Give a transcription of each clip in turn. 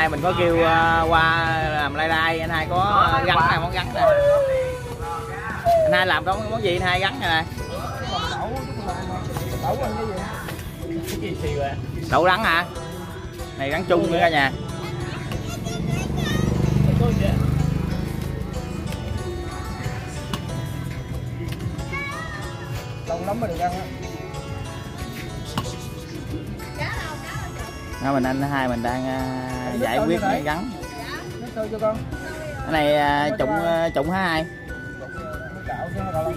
hai mình có kêu uh, qua làm lai lai anh hai có gắn này món gắn nè. Anh hai làm có món gì anh hai gắn nè? Đậu đắng hả? Này gắn chung nữa cả nhà. Đông lắm mà được ăn á. Đó mình anh hai mình đang ờ, giải quyết cái gắn. Cho con. cái này ờ, trụng ờ, trụng hả đâu.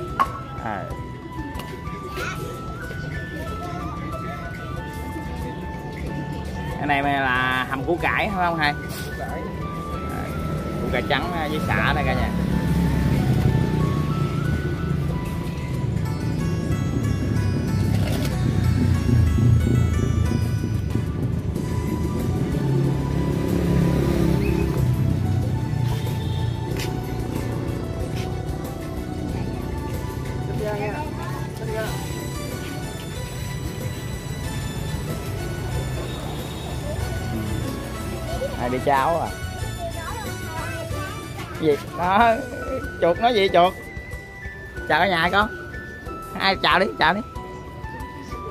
à. cái này là hầm củ cải phải không hai? Củ cải. Trắng với xả này cả nhà cháu à. Gì? Đó, chuột nói gì chuột? Chào cả nhà con. Ai chào đi chào đi.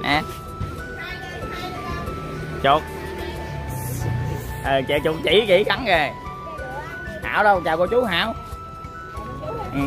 Nè. Chuột. Ờ chị chuột chỉ chỉ cắn kìa. Hảo đâu, chào cô chú hảo. Ừ.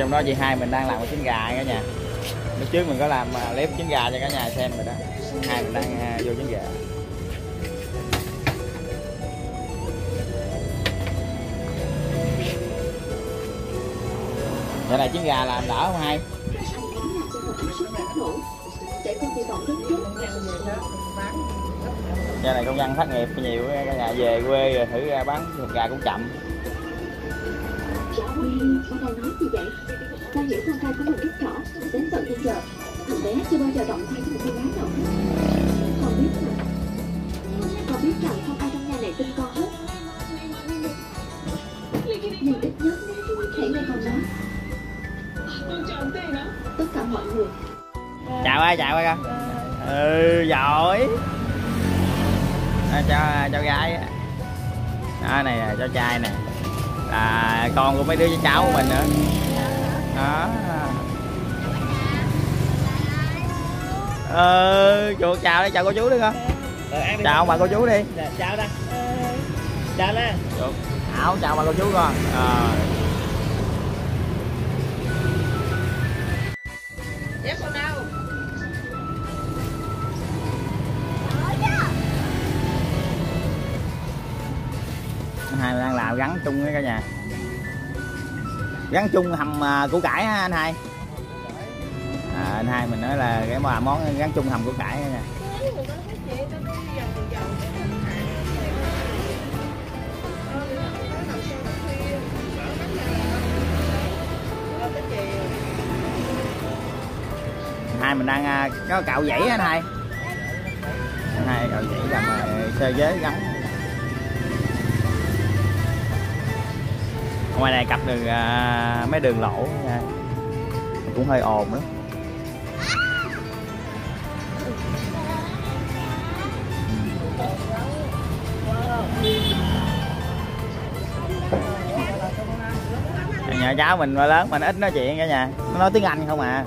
trong đó chị hai mình đang làm một trứng gà cả nhà. Lúc trước mình có làm à, lép clip trứng gà cho cả nhà xem rồi đó. Hai mình đang à, vô trứng gà. Đây là trứng gà làm đỡ không hai? Giờ này công nhân thất nghiệp nhiều cả nhà về quê rồi thử ra bán thịt gà cũng chậm con đang nói gì vậy? Con hiểu con trai có một rất rõ Đến tận bây giờ. Thằng bé chưa bao giờ động tay cho một cô gái nào hết. Con biết mà. Con biết rằng không ai trong nhà này tin con hết. Nhưng ít nhất Hãy nghe con nói. Tất cả mọi người. Chào ai chào ai con? Ừ giỏi. À, cho à, cho gái. Đó này à, cho trai nè là con của mấy đứa cháu của mình nữa. Đó. Ờ chuột chào đi chào cô chú đi con. Chào ông bà cô chú đi. Chào đây. Chào chuột ảo chào bà cô chú con. Rồi gắn chung với cả nhà. Gắn chung hầm à, củ cải ha anh hai. À, anh hai mình nói là cái món à, gắn chung hầm củ cải nha. Hai mình đang à, có cạo dãy anh hai. Anh hai cạo dãy làm sơ ghế gắn. Ngoài này cặp đường à, mấy đường lỗ. Nha cũng hơi ồn đó nhà cháu mình mà lớn mình ít nói chuyện cả nhà. Nó nói tiếng anh không à?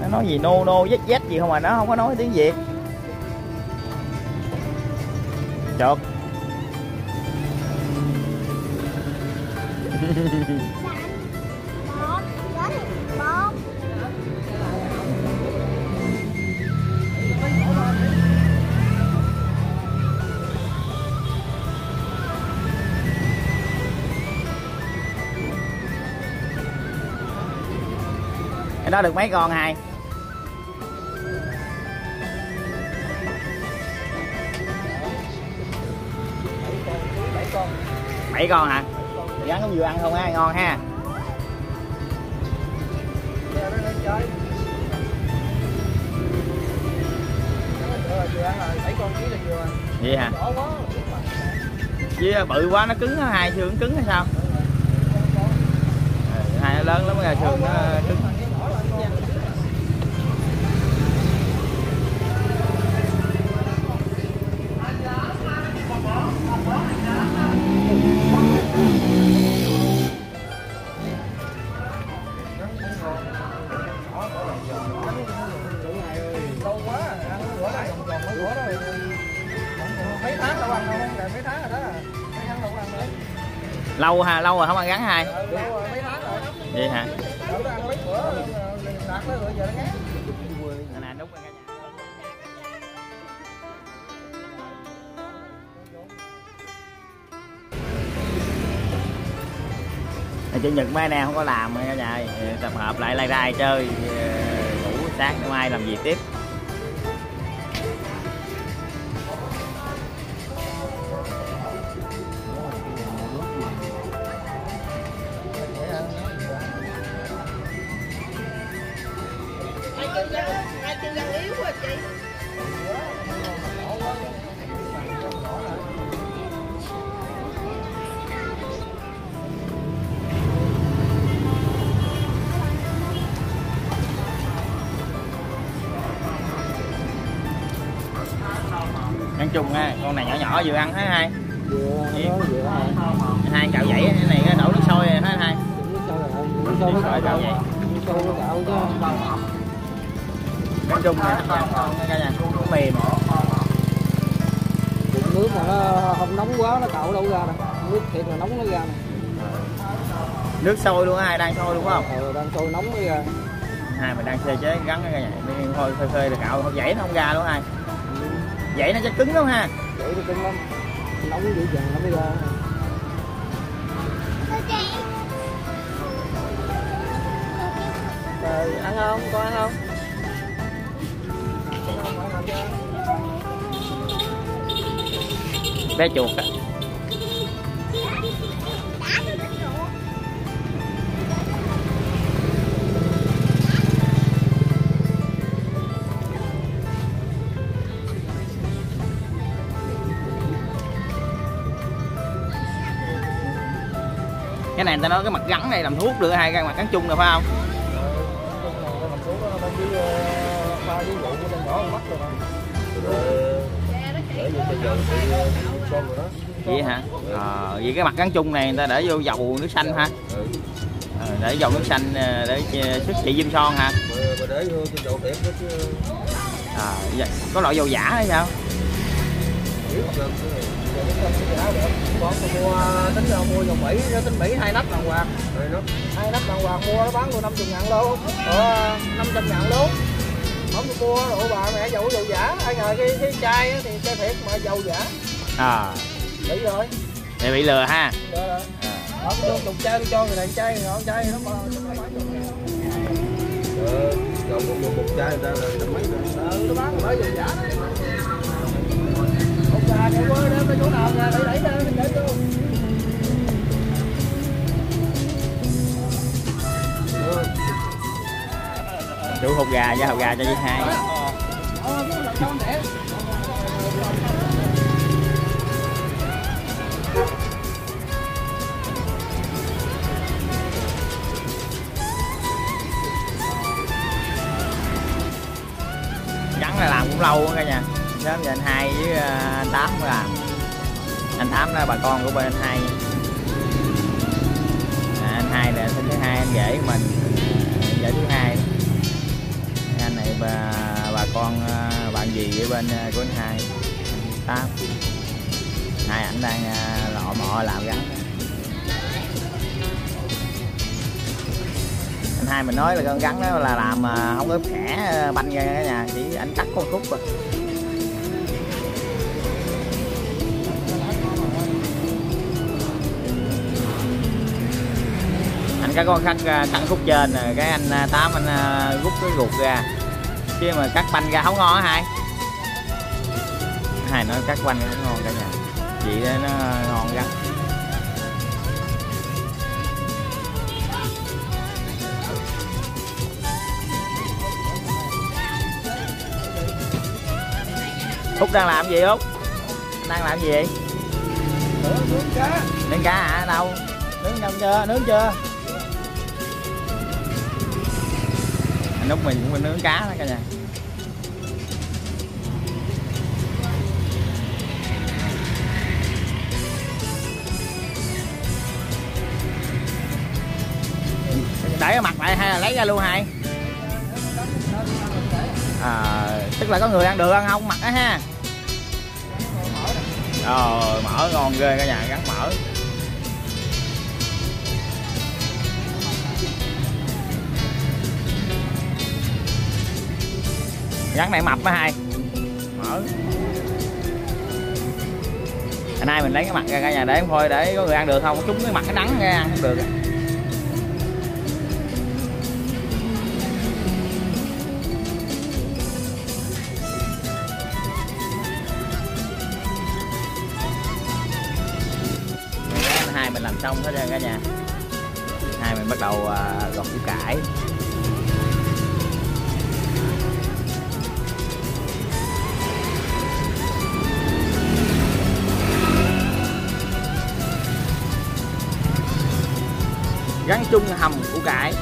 Nó nói gì nô nô dét dét gì không à? Nó không có nói tiếng việt. Chột cái đó được mấy con hai? Bảy con hả? Gắn cũng vừa ăn không ha ngon ha. Vậy hả? Chia bự quá, nó cứng hai xương cứng hay sao? Ừ, hai nó lớn lắm ra xương nó ờ, cứng. Lâu quá, ăn bữa vòng vòng mấy bữa đó. Mấy tháng đâu ăn đâu, rồi mấy tháng rồi đó. Mấy tháng đâu ăn nữa. lâu ha lâu rồi không ăn gắn hai vậy hả chủ nhật mai nay không có làm cả nhà tập hợp lại lai rai chơi ờ, ngủ sáng, mai làm gì tiếp. Ăn chung ha con này nhỏ nhỏ vừa ăn thấy hai Vừa, hai cạo dãy cái này đổ nước sôi thấy hai Nước sôi gạo đâu. Nước sôi chứ. ăn chung này ngon cả nhà nó mềm Đựng nước mà nó không nóng quá nó cạo đâu ra nè. Nước thiệt là nóng nó ra nè. nước sôi luôn á, hai đang sôi luôn phải không Ờ, đang sôi nóng nó ra. hai mình đang sơ chế gắn cái bên thôi phơi phơi là cạo không dãy nó không ra luôn hai dãy nó chắc cứng lắm ha Vậy nó cưng lắm. Nóng dữ dằn nó mới ra. Rồi, ăn không? Con ăn không? Bé chuột á này người ta nói cái mặt gắn này làm thuốc được hai cái mặt gắn chung được phải không? Vậy hả? À, vậy cái mặt gắn chung này người ta để vô dầu nước xanh ha à, ờ, để dầu nước xanh ờ, để xuất trị diêm son hả? À, có loại dầu giả hay sao? Con mua tính là mua dòng Mỹ, tính Mỹ hai nắp đàng hoàng. Hai nắp đàng hoàng mua nó bán tôi 50 ngàn luôn. Ờ, 500 ngàn luôn. Không được mua ủa bà mẹ dầu dầu giả, ai ngờ cái cái chai thì chai thiệt mà dầu giả. à Bị rồi. để bị lừa ha Rồi rồi. Không tôi tục chai tôi cho người này chai, người nọ chai nó mà nó bán chai người Ờ, nó bán bởi dầu giả đấy đủ hột gà cho hột gà cho chị hai. Trắng là làm cũng lâu á cả nhà sớm giờ anh hai với à, anh tám là anh tám là bà con của bên anh hai. À, anh hai là sinh thứ hai anh rể của mình. Vợ thứ hai. Anh này bà bà con à, bạn gì với bên à, của anh hai? Tám. Hai ảnh đang lọ mọ làm gắn. Anh hai mình nói là con gắn đó là làm không có khẽ banh ra cả nhà chỉ anh cắt con khúc rồi các con khách à, cắn khúc trên rồi cái anh à, tám anh à, rút cái ruột ra chứ mà cắt banh ra không ngon hả hai hai nói cắt banh cũng ngon cả nhà vậy đó nó ngon gắn Út đang làm gì Út? Đang làm gì? Nướng, nướng cá. Nướng cá hả? Đâu? Nướng xong chưa? Nướng chưa? Anh mình cũng nướng cá đó cả nhà. Để cái mặt lại hay là lấy ra luôn hai? À, tức là có người ăn được ăn không? Mặt á ha. Ờ mỡ ngon ghê cả nhà gắn mỡ gắn này mập á hai. Mỡ hôm nay mình lấy cái mặt ra cả nhà để thôi để có người ăn được không? Chúng cái mặt cái đắng ra ăn không được. Hai mình làm xong hết rồi cả nhà. Hai mình bắt đầu à, gọt củ cải gắn chung hầm củ cải.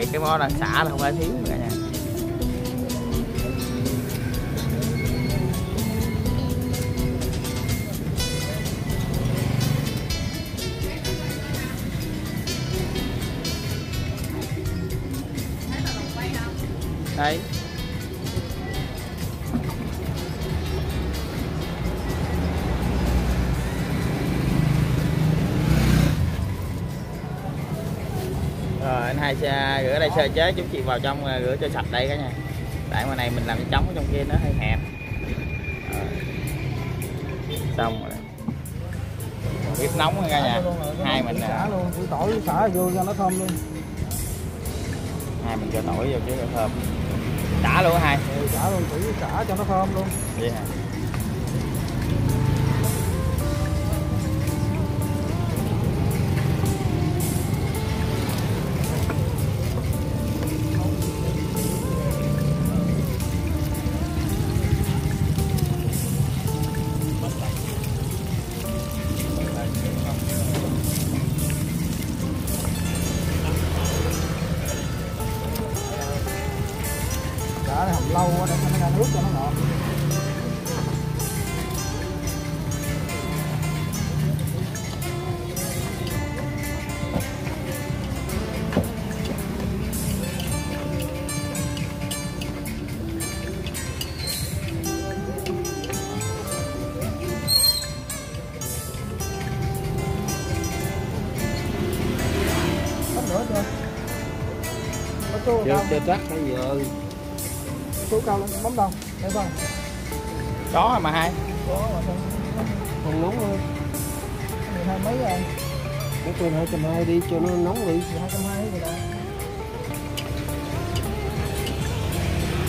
Biệt cái món đang xả là không thể thiếu cả nhà. Đây hai xe rửa đây sơ chế chúng chị vào trong à, rửa cho sạch đây cả nhà. Tại ngoài này mình làm cái trống trong kia nó hơi hẹp. Rồi. xong rồi. Bếp nóng cả nhà. Hai mình xả à, luôn củ tỏi xả vô cho nó thơm luôn. Hai mình cho tỏi vô chứ thơm. Đã luôn hai? Ừ, xả luôn chỉ xả cho nó thơm luôn. Vậy hả xả hầm lâu để cho nó ra nước cho nó ngọt. Cao lên, bấm đâu? Đây không? có rồi mà hai. Có mà không nóng thôi Mười hai mấy rồi, Bắt lên hai trăm hai đi cho nó nóng đi. Hai trăm hai rồi đó.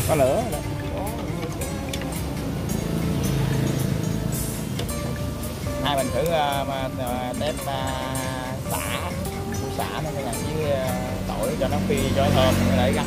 có lửa. Rồi đó. hai mình thử uh, mà, uh, tép uh, xả. Củ xả nó cái nhà với uh, tỏi cho nó phi cho nó thơm. Để gắn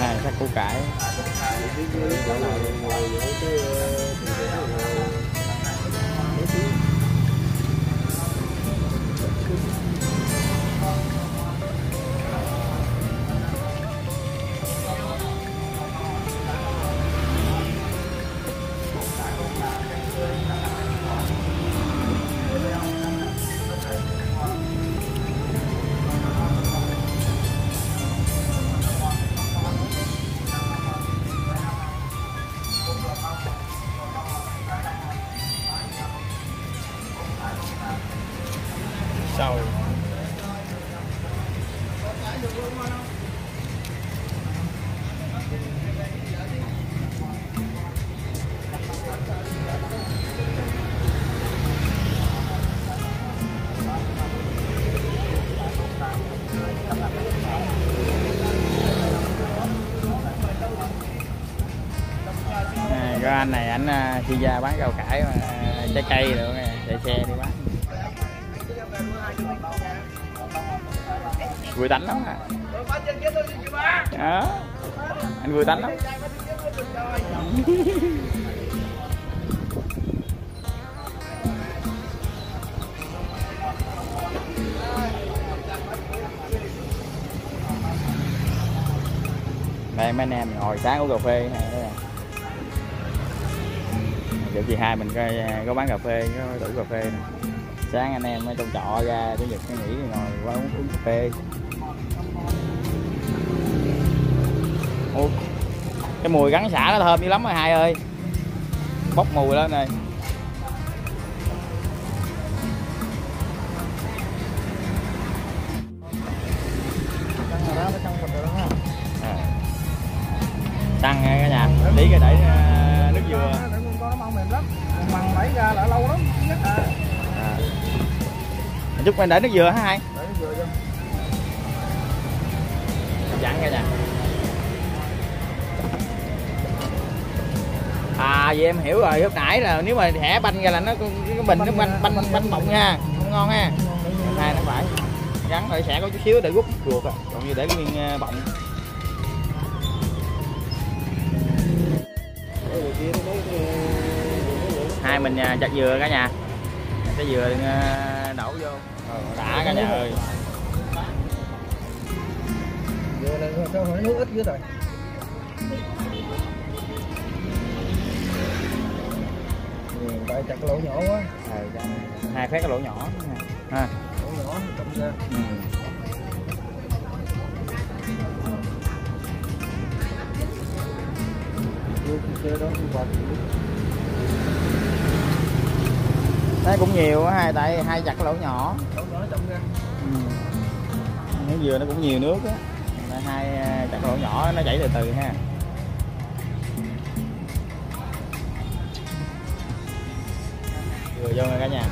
này sắc củ cải sầu à, anh này anh khi à, ra bán rau cải mà, trái cây nữa nè chạy xe đi bán. Vui đánh lắm à đó dạ. anh vui đánh lắm. Đây, mấy anh em ngồi sáng uống cà phê. Này kiểu chị hai mình coi à, có bán cà phê, có tủ cà phê này sáng anh em ở trong trọ ra tới giật cái nghỉ thì ngồi qua uống, uống cà phê Ủa, cái mùi gắn xả nó thơm dữ lắm rồi hai ơi bốc mùi lên này à. Ờ. tăng nha cả nhà tí cái đẩy ờ, nước dừa Để con nó mềm lắm măng lấy ra là lâu lắm nhất à à chút mình để nước dừa hả hai? Để nó vừa cho chẳng cả nhà à vậy em hiểu rồi. Lúc nãy là nếu mà thẻ banh ra là nó cái bình nó banh banh banh bọng nha. Không ngon ha. Hai nó phải. Gắn rồi sẽ có chút xíu để rút ruột à còn như để cái nguyên à, bọng. Hai mình à, chặt dừa cả nhà cái dừa à, đổ vô. Ờ, đã cả nhà ơi. Vừa là cho hỏi nước ít dưới rồi. Ừ, tại chặt lỗ nhỏ quá. Ờ, hai phát cái lỗ nhỏ. Ha. Lỗ nhỏ cầm ra. Ừ. vô cái xe đó đi qua thì Đấy cũng nhiều hai tại hai chặt cái lỗ nhỏ. Lỗ nhỏ trong ra ừ. Nước dừa nó cũng nhiều nước á. Hai à, chặt lỗ nhỏ nó chảy từ từ ha. Vừa vô rồi cả nhà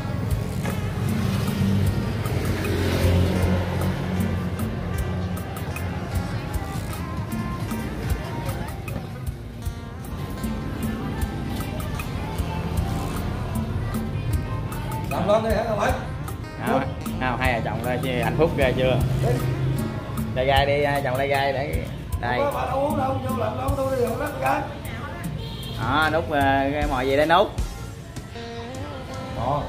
lên đi hả nào, nào hai vợ chồng đây chứ hạnh phúc ghê chưa? Đây gai đi hai chồng đây gai để đây. Đó nút ờ, cái mồi gì đây nút? Đó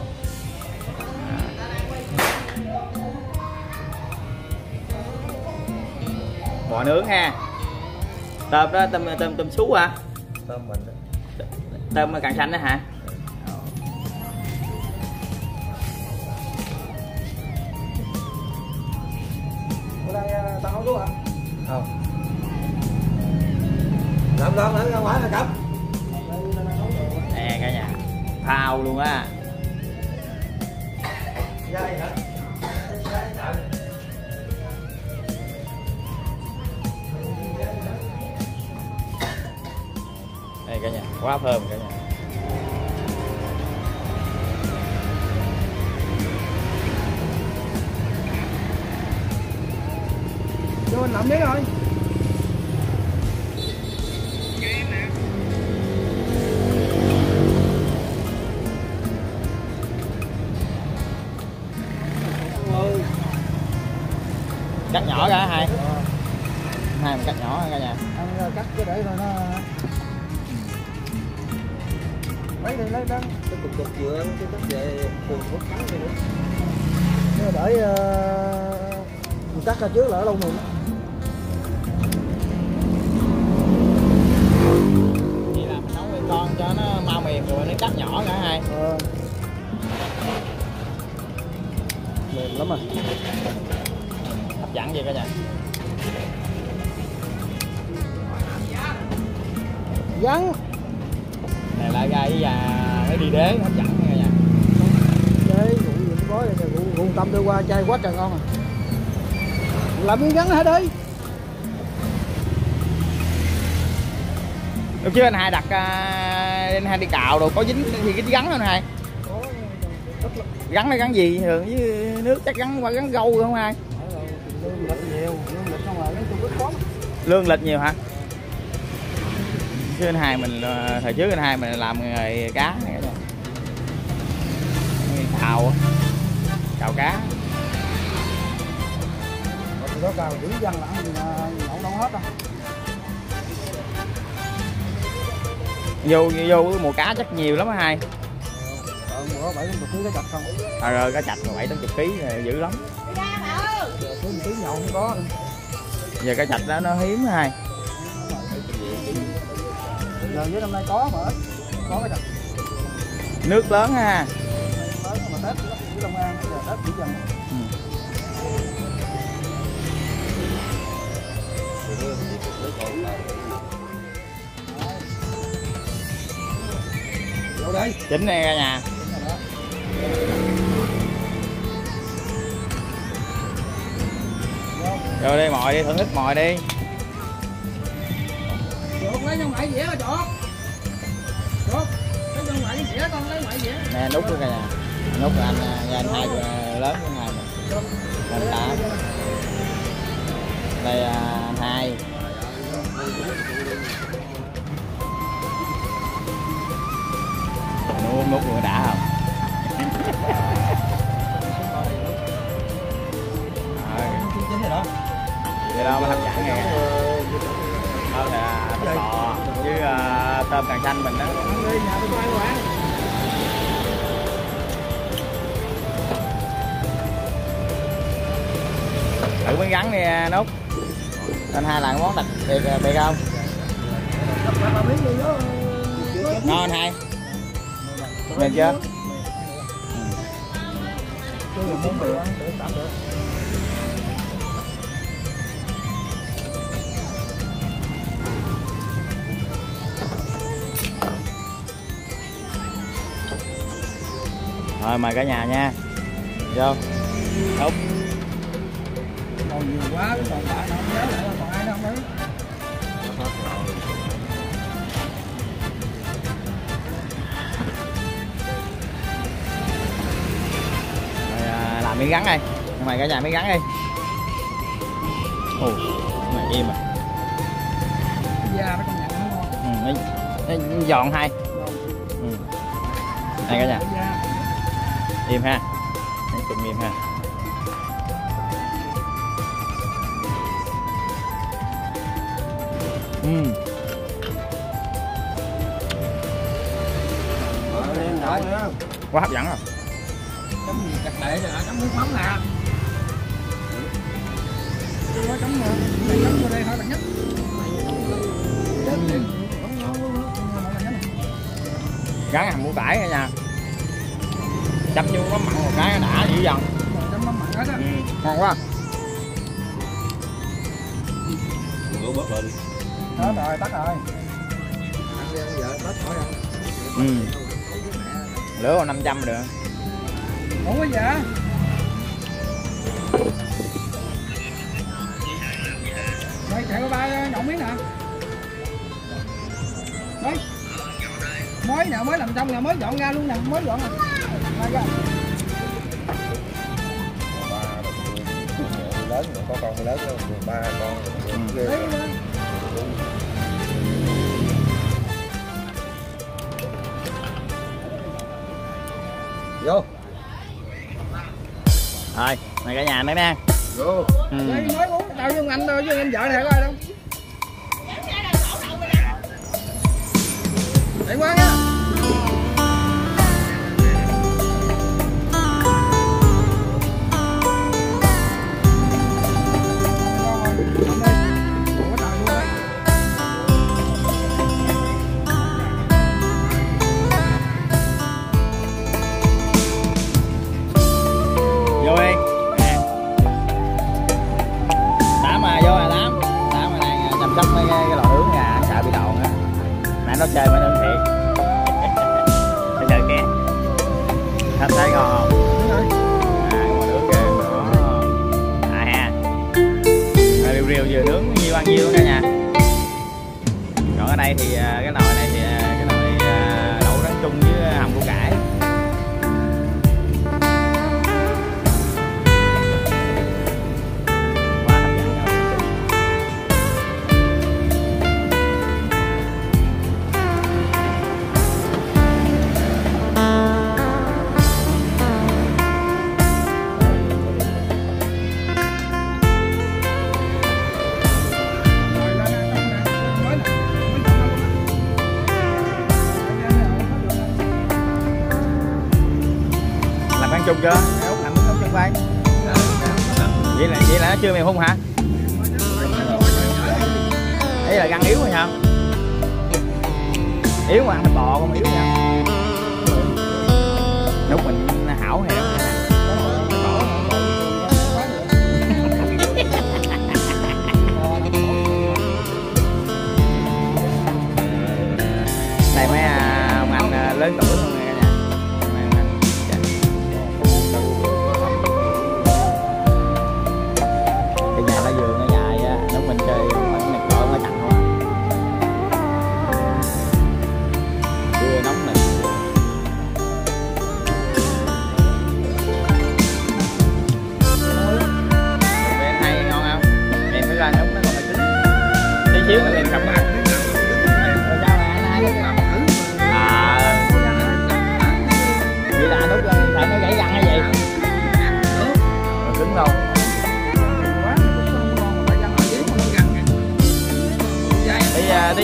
bò nướng ha. Tôm đó tôm tôm tôm sú hả? Tôm mình đó. Tôm càng xanh đó hả tao nói hả không. Làm lên nữa ra ngoài là cắm nè cả nhà. Phao luôn á. Đây cả nhà quá thơm cả nhà làm miếng rồi. Cắt nhỏ cả hai. Hai mình cắt nhỏ cả nhà. Ăn ờ, cắt cái để rồi nó lấy đi lấy đó cái cục cục vừa cái cắt về cùng phút cắn đi nữa để uh, mình cắt ra trước là ở lâu mềm có tâm đưa qua chai quá trời ngon à. Làm miếng gắn hết đi lúc trước anh hai đặt à, anh hai đi cào đồ, có dính thì cái gắn không hai. Gắn nó gắn gì? Thường với nước chắc gắn qua gắn gâu không hai? Lương lịch nhiều lương lịch không là nói chung rất khó lương lịch nhiều hả? Chứ anh hai mình à, thời trước anh hai mình làm nghề cá này cả. Nghề cào á cào cá đó cào chữ dân là ăn nhậu đâu hết đâu vô vô cái mùa cá chắc nhiều lắm á hai. Ờ, bữa bảy chục ký cái chặt không? À, rồi cá chạch mà bảy tám ký là dữ lắm. Cứ một ký nhậu không có giờ cá chạch đó nó hiếm hai. Giờ với năm nay có mà có cái chặt nước lớn ha tết nó cũng Long An bây giờ tết chỉ dần. Vô đây. Chính đây cả nhà. Rồi đi mồi đi thưởng thức mồi đi. Chuột lấy trong ngoại dĩa rồi chuột. Chuột lấy trong ngoại dĩa con lấy ngoại dĩa. Nè nút đó cả nhà nút anh nhà anh hai lớn của ngày mà anh tám. Đây à, anh hai. Nó uống nút vừa đã không? Chính đó vậy đâu mà hấp dẫn nghe đó là thịt bò với à, tôm càng xanh mình đó. Thử miếng rắn đi à, nút anh hai làm món đặc biệt à, biệt không? Ngon anh hai. Mềm chưa? Tôi rồi mời cả nhà nha. Vô. Đúng còn không nhớ còn ai rồi à, làm miếng gắn đây mời cả nhà miếng gắn đi. Ồ này im à. Da nó công nhận ừ, nó, nó giòn hai. Ừ. đây cả nhà. Da im ha. Nói chung im ha ừ. Quá hấp dẫn rồi chấm gì chặt đệ rồi chấm nước mắm nè chưa có chấm nè chấm vô đây thôi là nhất Chấm ngon gắn hầm củ cải nha chấm vô có mặn một cái đã dữ dằn chấm mắm mặn hết á ừ. ngon quá Bữa bớt lên hết rồi tắt rồi. Ừ. lửa còn 500 được không có dạ đây chạy qua ba nhậu miếng nè. Đấy mới nè mới làm xong nè mới dọn ra luôn nè mới dọn nè. Lớn có con lớn luôn ba con ừ. Rồi, mày cả nhà nữa vô. Ừ. Đây mới uống tao với anh thôi chứ em vợ này có ai đâu. Để qua nha mình thiệt. Bây giờ kia. Thật thấy ngon không? À, cái kìa. À ha. À, riu vừa nướng nhiêu ăn nhiêu cả nhà. Còn ở đây thì à, cái nồi này thì à, cái nồi à, đậu trắng chung với hầm củ cải. Chung chưa hút làm hút chung vai vậy là vậy là nó chưa mày hung hả? Ấy là găng yếu rồi sao? Yếu mà ăn thịt bò không yếu nha. Lúc mình hảo này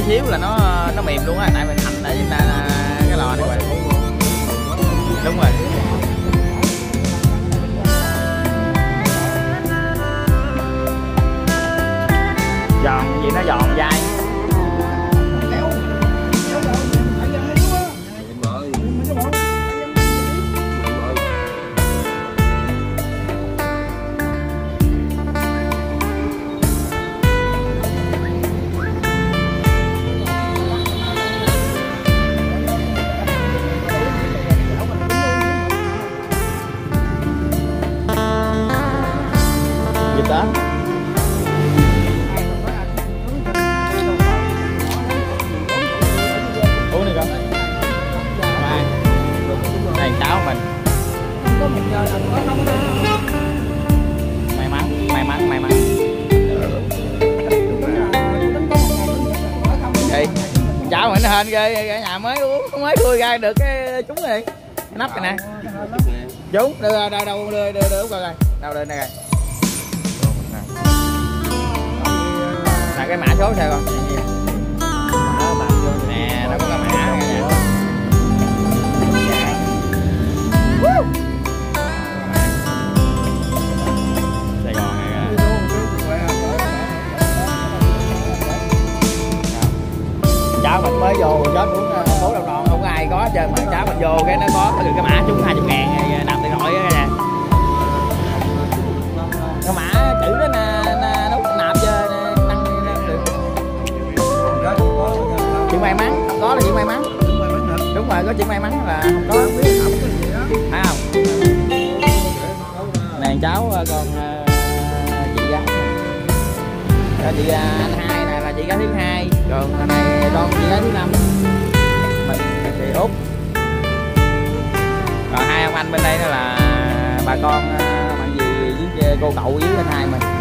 xíu là nó nó mềm luôn á, tại mình hành tại chúng ta, cái lò này vậy đúng rồi. Giòn gì nó giòn dai. Ê, cháo mình hên ghê cả nhà mới uống mới khui ra được cái trúng này nắp này nè. Trúng đưa đâu đâu đâu đưa đưa đưa coi coi đâu đưa này coi. Là cái mã số sao con nè nó có cái mã cả nhà cháu mình mới vô chết muốn số ờ, đồng đòn không có ai có chơi mà cháu mình vô cái nó có được cái mã trúng 20 ngàn này, nằm ờ, điện thoại cái nè. Cái mã chữ đó nè nạp cho tăng được. Chuyện may mắn không có là chuyện may mắn. Đúng rồi có chuyện may mắn là không có. Phải không? Nè cháu ờ, còn chị gái. Chị anh hai này là chị gái thứ hai năm mình thì út còn hai ông anh bên đây đó là bà con ờ, à, bạn gì với cô cậu với bên hai mình.